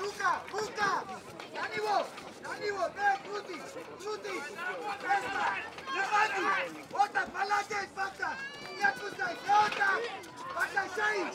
Luka! Luka! Danivo! Danivo! Be, kruti! Kruti! Presta!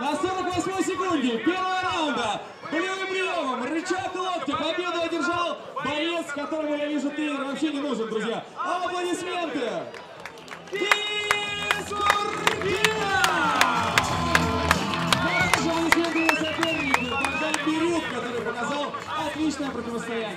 на 48 секунде первого раунда. Болевым приемом, рычаг локтя. Победу одержал боец, которому, я вижу, ты вообще не нужен, друзья. Аплодисменты! Аплодисменты сопернику Богдан Бирюк, который показал отличное противостояние.